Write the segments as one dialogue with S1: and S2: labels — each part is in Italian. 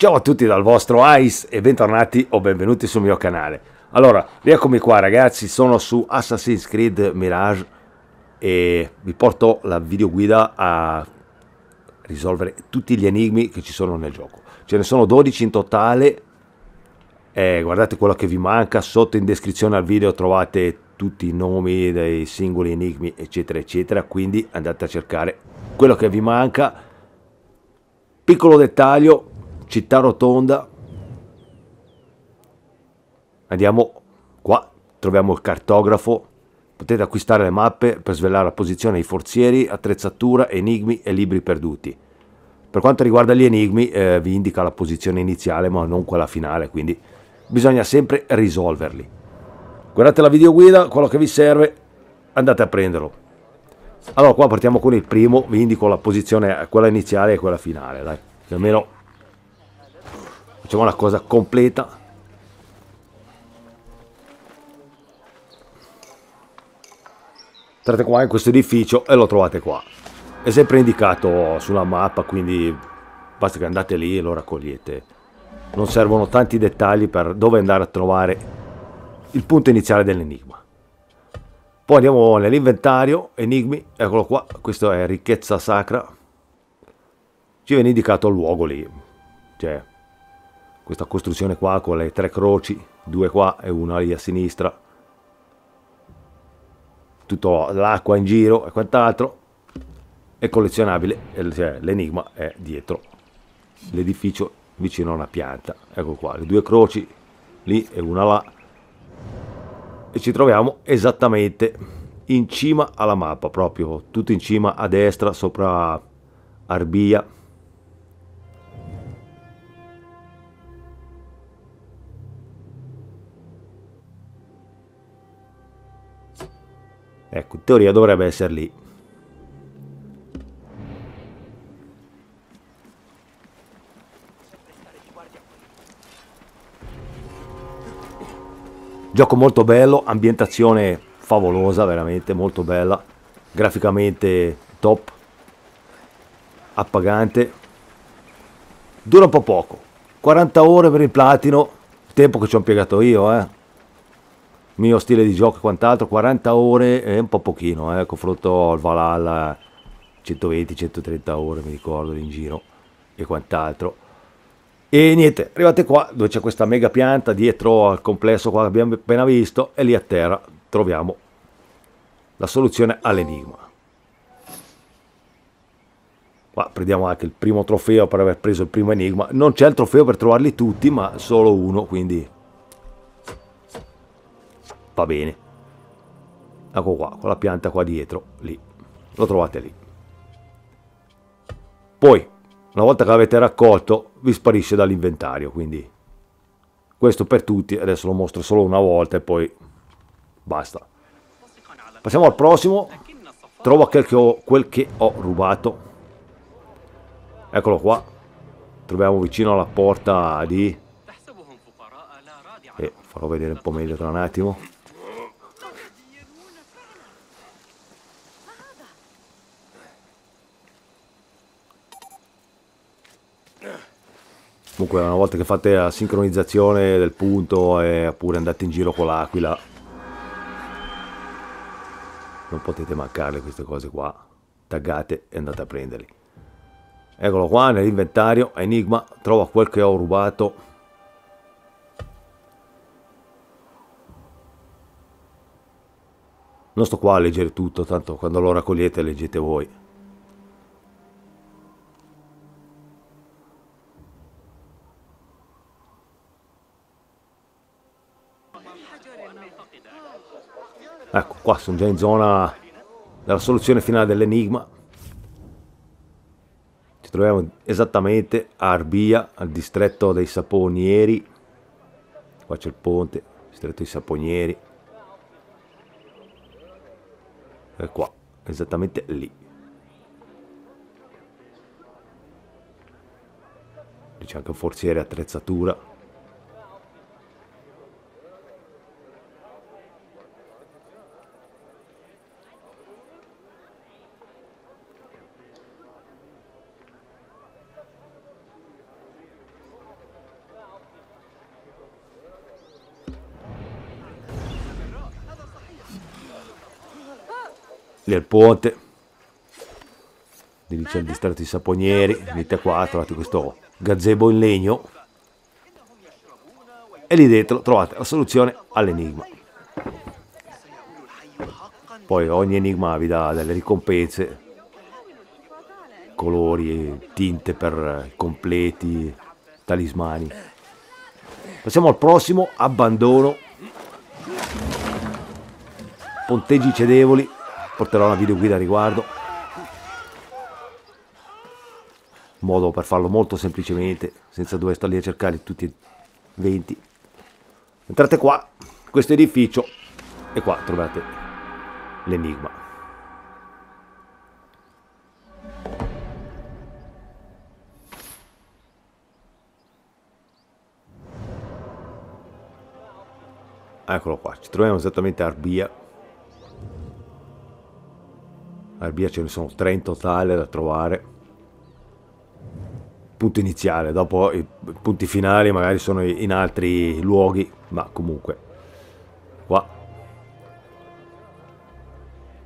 S1: Ciao a tutti dal vostro Ice e bentornati o benvenuti sul mio canale. Allora, rieccomi qua ragazzi, sono su Assassin's Creed Mirage e vi porto la videoguida a risolvere tutti gli enigmi che ci sono nel gioco. Ce ne sono 12 in totale, eh, guardate quello che vi manca, sotto in descrizione al video trovate tutti i nomi dei singoli enigmi eccetera eccetera, quindi andate a cercare quello che vi manca. Piccolo dettaglio, città rotonda. Andiamo qua troviamo il cartografo. Potete acquistare le mappe per svelare la posizione dei forzieri attrezzatura enigmi e libri perduti. Per quanto riguarda gli enigmi eh, vi indica la posizione iniziale ma non quella finale quindi bisogna sempre risolverli. Guardate la videoguida quello che vi serve andate a prenderlo. Allora qua partiamo con il primo vi indico la posizione quella iniziale e quella finale dai almeno facciamo la cosa completa. Entrate qua in questo edificio e lo trovate qua. È sempre indicato sulla mappa quindi basta che andate lì e lo raccogliete. Non servono tanti dettagli per dove andare a trovare il punto iniziale dell'enigma. Poi andiamo nell'inventario enigmi eccolo qua questo è ricchezza sacra. Ci viene indicato il luogo lì cioè questa costruzione qua con le tre croci, due qua e una lì a sinistra, tutto l'acqua in giro e quant'altro, è collezionabile, cioè, l'enigma è dietro. L'edificio vicino a una pianta, ecco qua, le due croci lì e una là, e ci troviamo esattamente in cima alla mappa, proprio tutto in cima a destra, sopra Arbia, Ecco, in teoria dovrebbe essere lì. Gioco molto bello, ambientazione favolosa, veramente molto bella, graficamente top, appagante, dura un po' poco, 40 ore per il platino, tempo che ci ho impiegato io, eh mio stile di gioco e quant'altro, 40 ore è un po' pochino, eh, confronto al Valhalla 120-130 ore mi ricordo in giro e quant'altro. E niente, arrivate qua dove c'è questa mega pianta dietro al complesso qua che abbiamo appena visto e lì a terra troviamo la soluzione all'enigma. Qua prendiamo anche il primo trofeo per aver preso il primo enigma. Non c'è il trofeo per trovarli tutti, ma solo uno, quindi va bene. Ecco qua con la pianta qua dietro lì. Lo trovate lì. Poi una volta che l'avete raccolto vi sparisce dall'inventario quindi questo per tutti adesso lo mostro solo una volta e poi basta. Passiamo al prossimo. Trovo quel che ho, quel che ho rubato. Eccolo qua. Troviamo vicino alla porta di e farò vedere un po' meglio tra un attimo comunque una volta che fate la sincronizzazione del punto e oppure andate in giro con l'aquila. Non potete mancarle queste cose qua. Taggate e andate a prenderli eccolo qua nell'inventario enigma. Trova quel che ho rubato. Non sto qua a leggere tutto tanto quando lo raccogliete leggete voi Ecco, qua sono già in zona della soluzione finale dell'enigma. Ci troviamo esattamente a Arbia, al distretto dei Saponieri. Qua c'è il ponte, distretto dei Saponieri. E qua, esattamente lì. C'è anche un forziere attrezzatura. Al ponte. C'è il distretto di Saponieri venite qua trovate questo gazebo in legno. E lì dentro trovate la soluzione all'enigma. Poi ogni enigma vi dà delle ricompense. Colori tinte per completi talismani. Passiamo al prossimo abbandono. Ponteggi cedevoli porterò una video guida a riguardo. Modo per farlo molto semplicemente senza dover stare lì a cercare tutti i 20 entrate qua questo edificio e qua trovate l'enigma. Eccolo qua ci troviamo esattamente a Arbia Arbia ce ne sono tre in totale da trovare. Punto iniziale dopo i punti finali magari sono in altri luoghi ma comunque qua.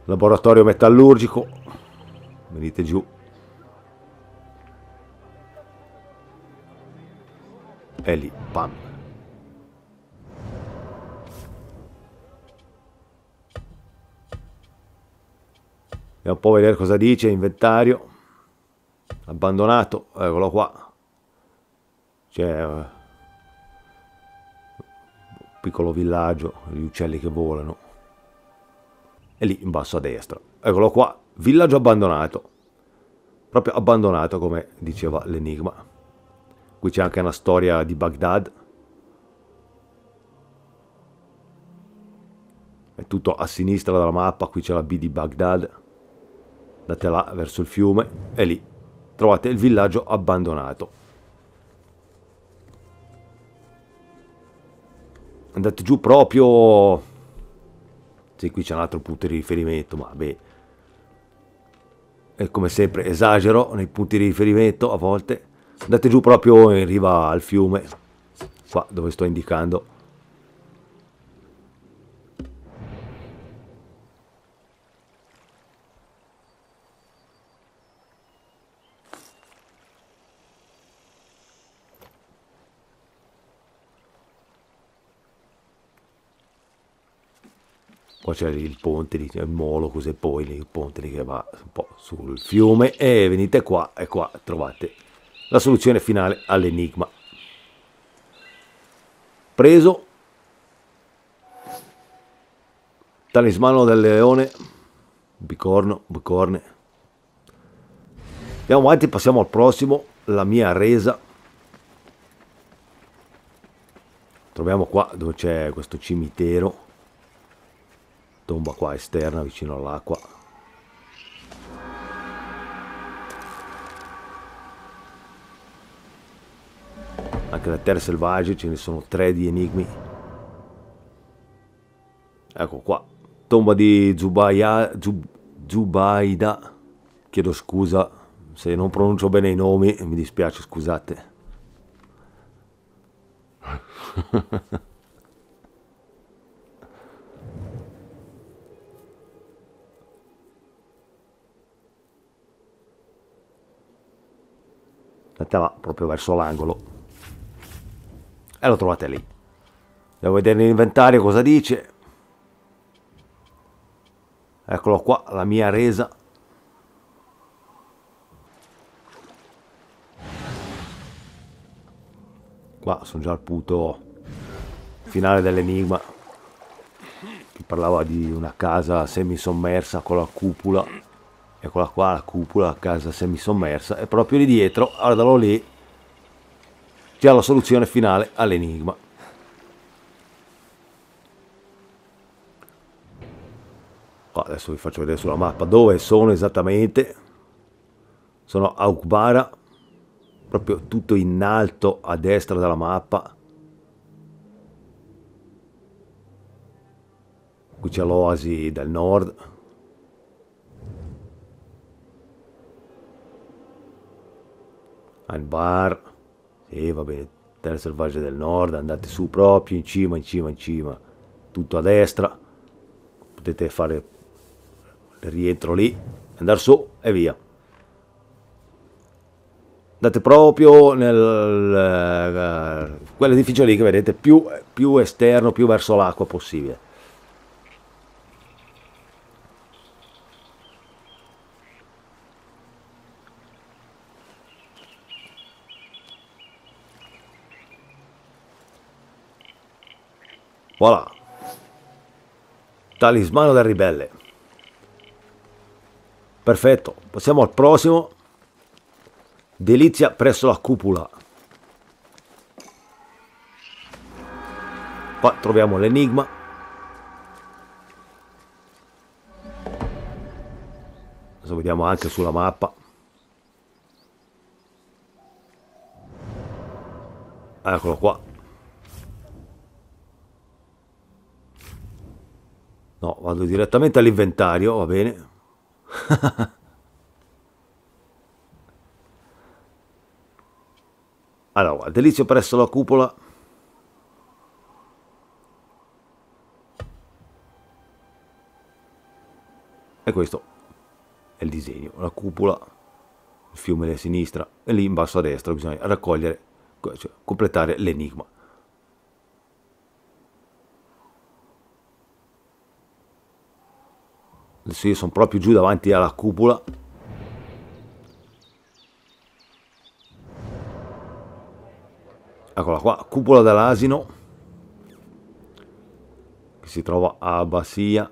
S1: Laboratorio metallurgico venite giù. E lì pam Andiamo un po' a vedere cosa dice, inventario. Abbandonato, eccolo qua. C'è un piccolo villaggio, gli uccelli che volano. E lì in basso a destra. Eccolo qua, villaggio abbandonato. Proprio abbandonato come diceva l'enigma. Qui c'è anche una storia di Baghdad. È tutto a sinistra della mappa, qui c'è la B di Baghdad andate là verso il fiume e lì trovate il villaggio abbandonato. Andate giù proprio... Sì, qui c'è un altro punto di riferimento, ma beh... E come sempre esagero nei punti di riferimento a volte. Andate giù proprio in riva al fiume, qua dove sto indicando C'è il ponte, lì, il molo, così poi il ponte lì che va un po' sul fiume e venite qua e qua trovate la soluzione finale all'enigma. Preso talismano del leone, bicorno, bicorne. Andiamo avanti, passiamo al prossimo, la mia resa. Troviamo qua dove c'è questo cimitero tomba qua esterna vicino all'acqua. Anche le terre selvagge ce ne sono tre di enigmi. Ecco qua tomba di Zubaia, Zub, Zubaida. Chiedo scusa se non pronuncio bene i nomi mi dispiace scusate andava proprio verso l'angolo. E lo trovate lì. Devo vedere l'inventario cosa dice. Eccolo qua la mia resa. Qua sono già al punto finale dell'enigma. Che parlava di una casa semisommersa con la cupola eccola qua la cupola, casa semisommersa e proprio lì dietro, guardalo lì, c'è la soluzione finale all'enigma. Adesso vi faccio vedere sulla mappa dove sono esattamente. Sono a Ukbara, proprio tutto in alto a destra della mappa. Qui c'è l'oasi del nord. Anbar, sì va bene, Terra Selvaggia del Nord, andate su proprio in cima, in cima, in cima, tutto a destra, potete fare rientro lì, andare su e via. Andate proprio nel uh, quell'edificio lì che vedete più, più esterno, più verso l'acqua possibile. Voilà. Talismano del ribelle. Perfetto. Passiamo al prossimo. Delizia presso la cupola. Qua troviamo l'enigma. Adesso vediamo anche sulla mappa. Eccolo qua. No, vado direttamente all'inventario, va bene. allora, delizio presso la cupola. E questo è il disegno, la cupola, il fiume a sinistra e lì in basso a destra bisogna raccogliere, cioè completare l'enigma. Adesso sono proprio giù davanti alla cupola. Eccola qua cupola dell'asino che si trova a Basia.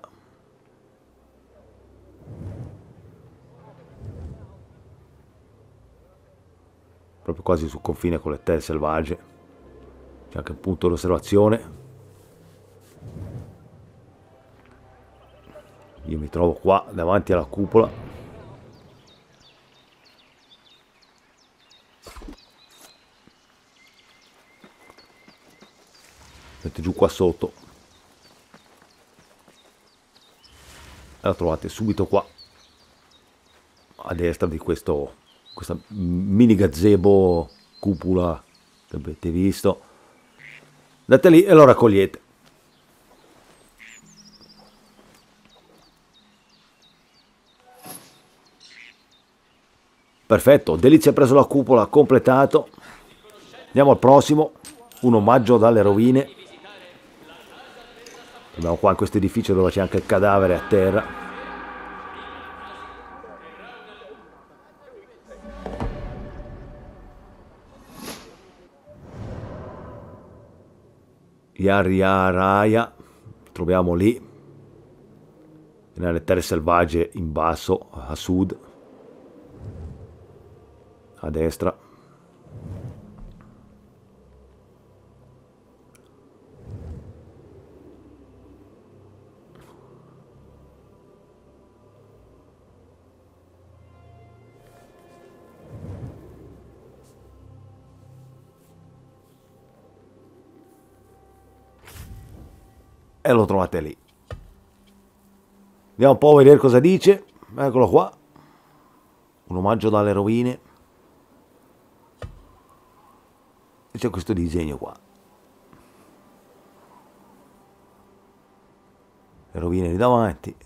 S1: Proprio quasi sul confine con le terre selvagge. C'è anche un punto d'osservazione io mi trovo qua davanti alla cupola. Metto giù qua sotto. La trovate subito qua a destra di questo questa mini gazebo cupola che avete visto. Andate lì e lo raccogliete Perfetto, Delizia ha preso la cupola, completato. Andiamo al prossimo, un omaggio dalle rovine. Abbiamo qua in questo edificio dove c'è anche il cadavere a terra. Yariaraya, troviamo lì, nelle terre selvagge in basso, a sud a destra. E lo trovate lì. Andiamo un po' a vedere cosa dice. Eccolo qua. Un omaggio dalle rovine c'è questo disegno qua. Le rovine lì davanti.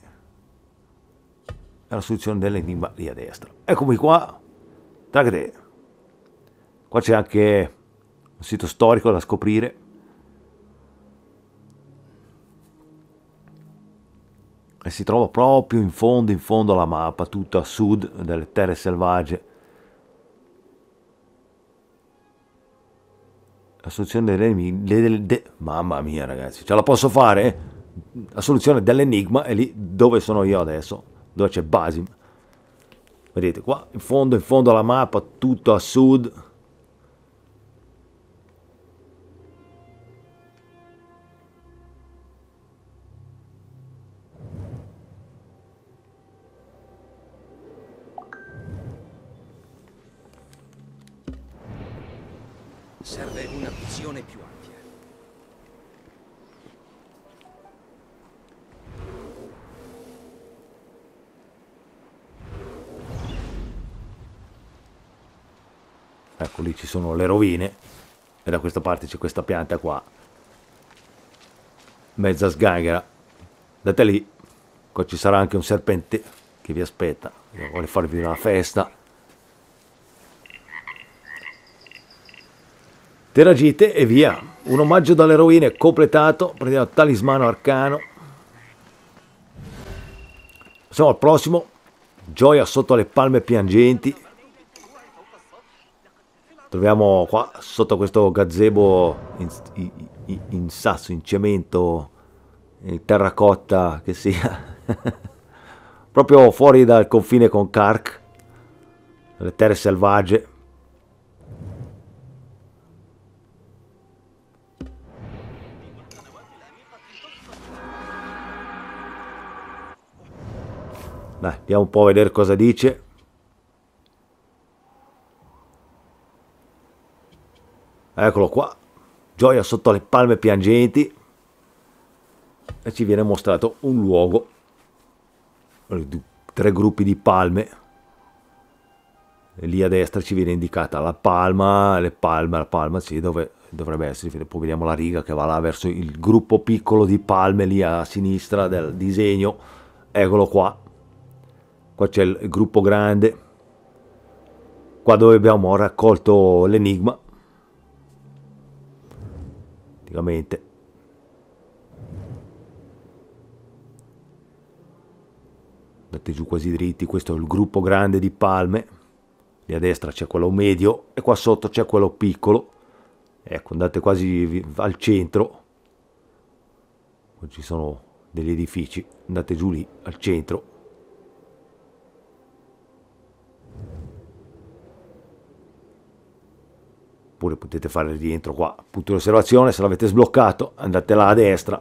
S1: E la soluzione dell'enigma lì a destra. Eccomi qua. Tac qua c'è anche un sito storico da scoprire. E si trova proprio in fondo in fondo alla mappa tutto a sud delle terre selvagge la soluzione dell'enigma, mamma mia ragazzi, ce la posso fare? La soluzione dell'enigma è lì dove sono io adesso, dove c'è Basim. Vedete qua, in fondo, in fondo alla mappa, tutto a sud, sono le rovine e da questa parte c'è questa pianta qua. Mezza sganghera. Andate lì, qua ci sarà anche un serpente che vi aspetta, vuole farvi una festa. Teragite e via. Un omaggio dalle rovine completato. Prendiamo talismano arcano. Passiamo al prossimo. Gioia sotto le palme piangenti. Troviamo qua sotto questo gazebo in, in, in sasso, in cemento, in terracotta che sia. Proprio fuori dal confine con Kark. Le terre selvagge. Dai, andiamo un po' a vedere cosa dice. Eccolo qua. Gioia sotto le palme piangenti. E ci viene mostrato un luogo. Tre gruppi di palme. Lì a destra ci viene indicata la palma, le palme, la palma, sì, dove dovrebbe essere. Poi vediamo la riga che va là verso il gruppo piccolo di palme lì a sinistra del disegno. Eccolo qua qua c'è il gruppo grande qua dove abbiamo raccolto l'enigma praticamente. Andate giù quasi dritti questo è il gruppo grande di palme. Lì a destra c'è quello medio e qua sotto c'è quello piccolo. Ecco andate quasi al centro. Ci sono degli edifici andate giù lì al centro oppure potete fare il rientro qua. Punto di osservazione se l'avete sbloccato andate là a destra.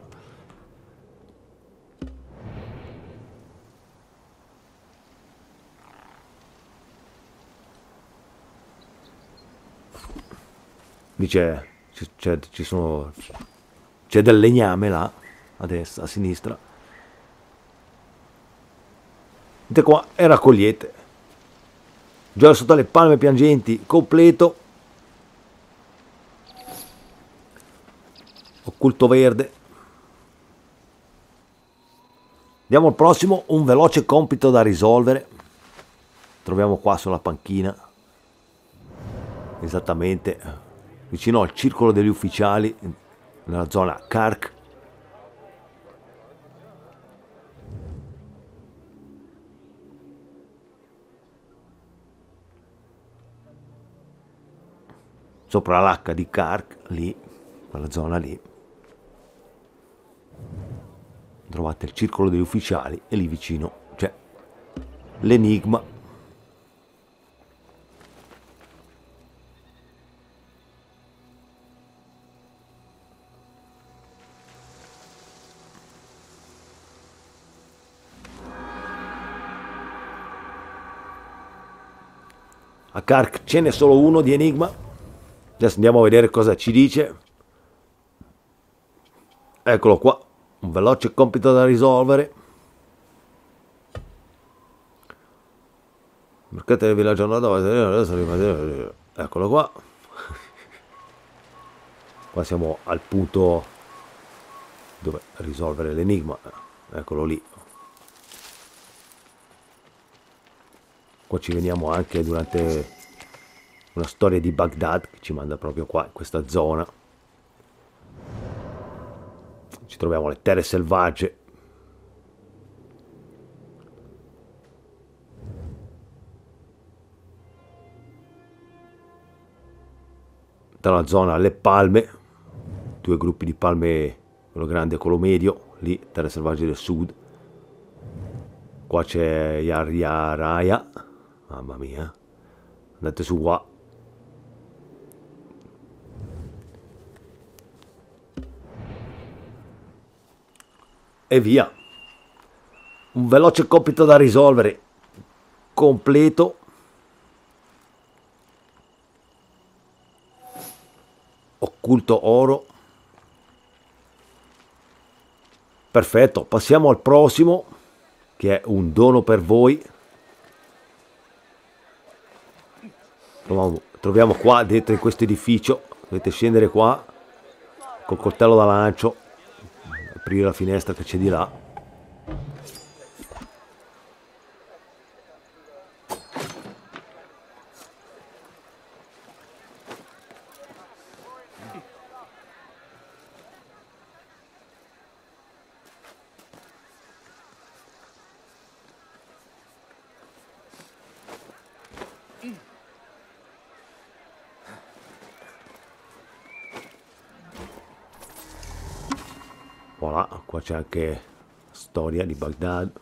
S1: Dice c'è, ci sono c'è del legname là a destra a sinistra. Vedete qua e raccogliete. Già sotto le palme piangenti completo occulto verde. Andiamo al prossimo, un veloce compito da risolvere. Troviamo qua sulla panchina, esattamente vicino al circolo degli ufficiali, nella zona Kark. Sopra l'H di Kark, lì, quella zona lì. Trovate il circolo degli ufficiali e lì vicino c'è l'enigma. A Kark ce n'è solo uno di enigma. Adesso andiamo a vedere cosa ci dice. Eccolo qua un veloce compito da risolvere. Mercato del villaggio andato eccolo qua. Qua siamo al punto dove risolvere l'enigma. Eccolo lì. Qua ci veniamo anche durante una storia di Baghdad che ci manda proprio qua in questa zona ci troviamo le terre selvagge. Dalla zona alle palme, due gruppi di palme, quello grande e quello medio, lì, terre selvagge del sud. Qua c'è Raya, mamma mia, andate su qua, e via. Un veloce compito da risolvere, completo. Occulto oro. Perfetto, passiamo al prossimo, che è un dono per voi. Troviamo, troviamo qua dentro in questo edificio, dovete scendere qua col coltello da lancio aprire la finestra che c'è di là qua c'è anche storia di Baghdad?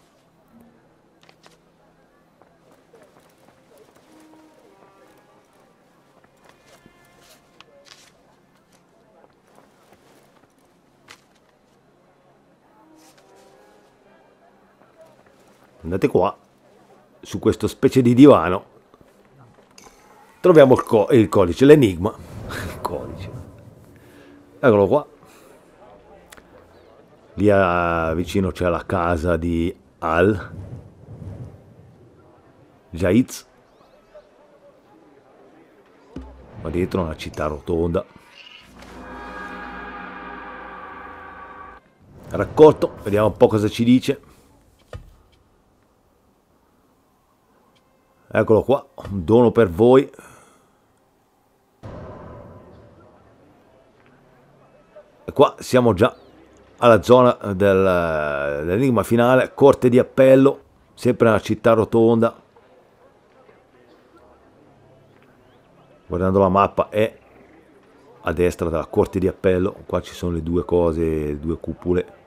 S1: Andate qua su questo specie di divano. Troviamo il, co il codice l'enigma. Il codice. Eccolo qua lì a, vicino c'è la casa di Al. Jaiz. Qua dietro una città rotonda. Raccolto vediamo un po' cosa ci dice. Eccolo qua un dono per voi. E qua siamo già alla zona del, dell'enigma finale corte di appello sempre nella città rotonda. Guardando la mappa è a destra della corte di appello. Qua ci sono le due cose le due cupole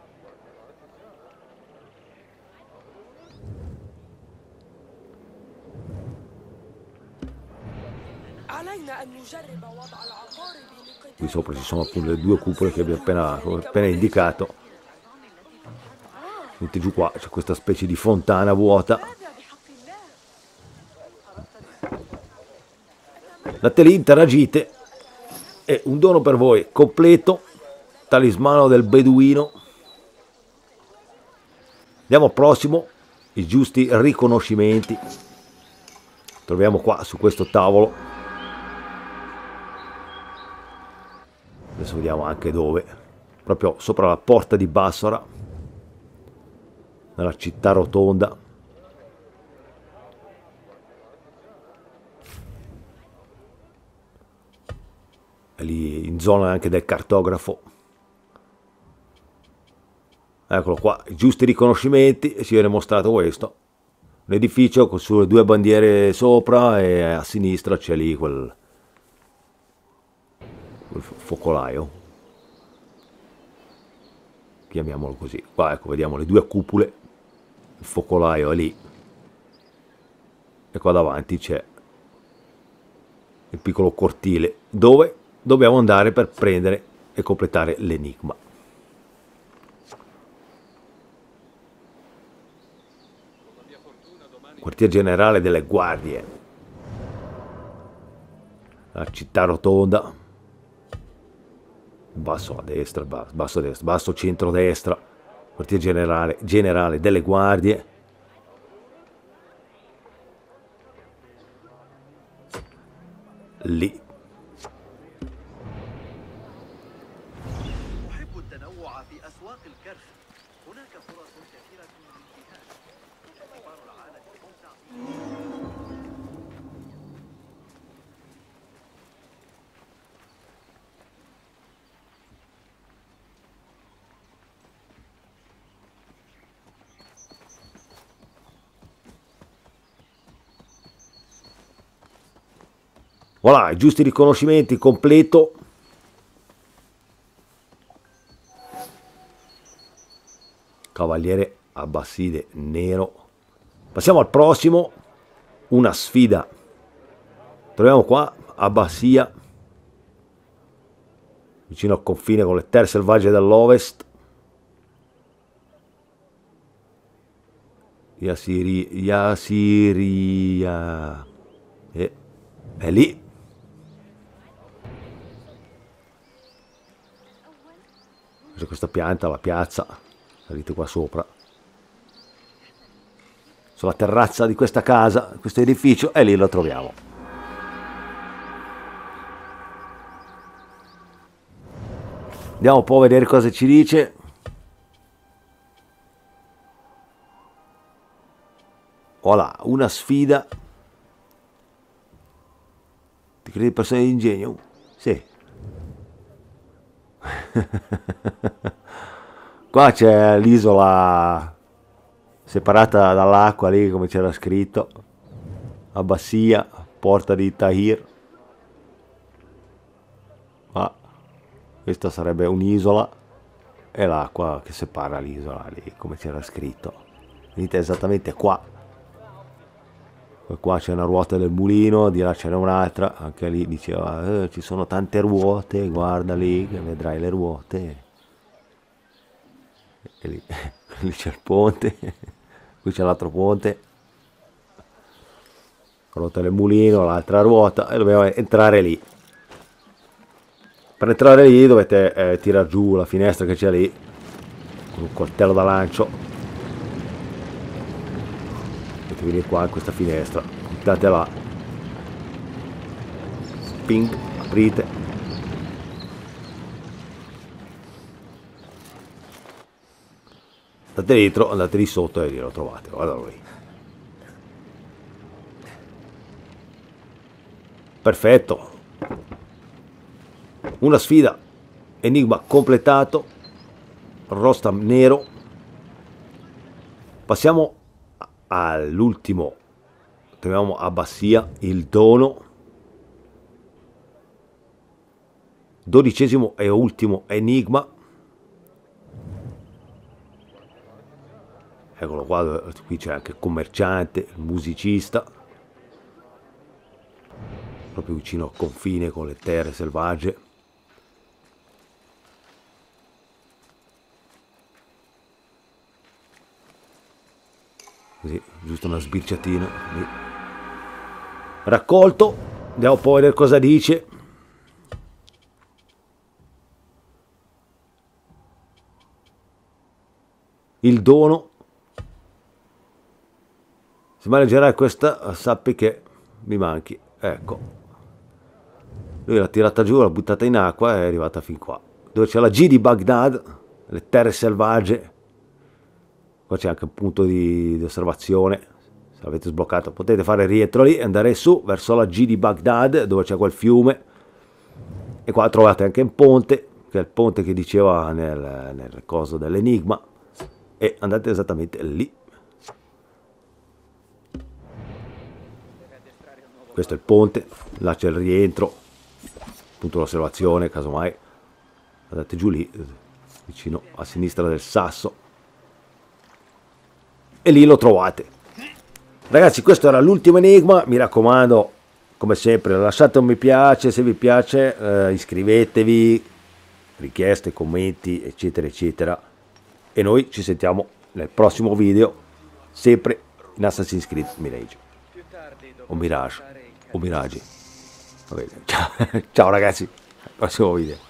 S1: qui sopra ci sono appunto le due cupole che abbiamo appena, appena indicato. Tutti giù qua c'è questa specie di fontana vuota. Andate lì interagite. E un dono per voi completo talismano del beduino. Andiamo al prossimo i giusti riconoscimenti. Troviamo qua su questo tavolo adesso vediamo anche dove. Proprio sopra la porta di Bassora nella città rotonda. È lì in zona anche del cartografo. Eccolo qua giusti riconoscimenti ci viene mostrato questo. L'edificio con sulle due bandiere sopra e a sinistra c'è lì quel focolaio. Chiamiamolo così. Qua ecco vediamo le due cupole. Il focolaio è lì. E qua davanti c'è il piccolo cortile. Dove dobbiamo andare per prendere e completare l'enigma. Quartier generale delle guardie. La città rotonda basso a destra, basso a destra, basso centro-destra, quartier generale, generale delle guardie. Lì Voilà, i giusti riconoscimenti, completo. Cavaliere Abbasside nero. Passiamo al prossimo, una sfida. Troviamo qua Abbassia, vicino al confine con le terre selvagge dell'ovest. Yasiri, Yasiria. E è lì. Questa pianta, la piazza, salite qua sopra, sulla terrazza di questa casa, questo edificio, e lì lo troviamo. Andiamo un po' a vedere cosa ci dice. Voilà, una sfida. Ti credi persone di ingegno? Sì. Qua c'è l'isola separata dall'acqua lì come c'era scritto. Abbassia, porta di Tahir. Ma questa sarebbe un'isola e l'acqua che separa l'isola lì, come c'era scritto. Venite esattamente qua. Qua c'è una ruota del mulino, di là c'era un'altra, anche lì diceva eh, ci sono tante ruote, guarda lì vedrai le ruote. E lì, lì c'è il ponte, qui c'è l'altro ponte, ruota del mulino, l'altra ruota e dobbiamo entrare lì. Per entrare lì dovete eh, tirare giù la finestra che c'è lì con un coltello da lancio. Dovete venire qua in questa finestra, puntate là. Ping, aprite. Andate dentro, andate lì sotto e lì lo trovate, guardalo lì. Perfetto. Una sfida. Enigma completato. Rostam nero. Passiamo all'ultimo. Troviamo Abbassia, il dono. Dodicesimo e ultimo enigma. Eccolo qua, qui c'è anche il commerciante, il musicista proprio vicino al confine con le terre selvagge. Così, giusto una sbirciatina. Lì. Raccolto, andiamo poi a vedere cosa dice. Il dono. Se mai questa, sappi che mi manchi. Ecco, lui l'ha tirata giù, l'ha buttata in acqua e è arrivata fin qua. Dove c'è la G di Baghdad, le terre selvagge. Qua c'è anche un punto di, di osservazione. Se l'avete sbloccato potete fare rientro lì e andare su verso la G di Baghdad dove c'è quel fiume. E qua trovate anche un ponte, che è il ponte che diceva nel, nel coso dell'enigma. E andate esattamente lì. Questo è il ponte, là c'è il rientro appunto l'osservazione, casomai andate giù lì, vicino a sinistra del sasso, e lì lo trovate. Ragazzi, questo era l'ultimo enigma, mi raccomando, come sempre, lasciate un mi piace se vi piace, eh, iscrivetevi, richieste, commenti, eccetera, eccetera. E noi ci sentiamo nel prossimo video, sempre in Assassin's Creed Mirage. O Mirage, o Mirage. Ciao, ciao ragazzi, al prossimo video.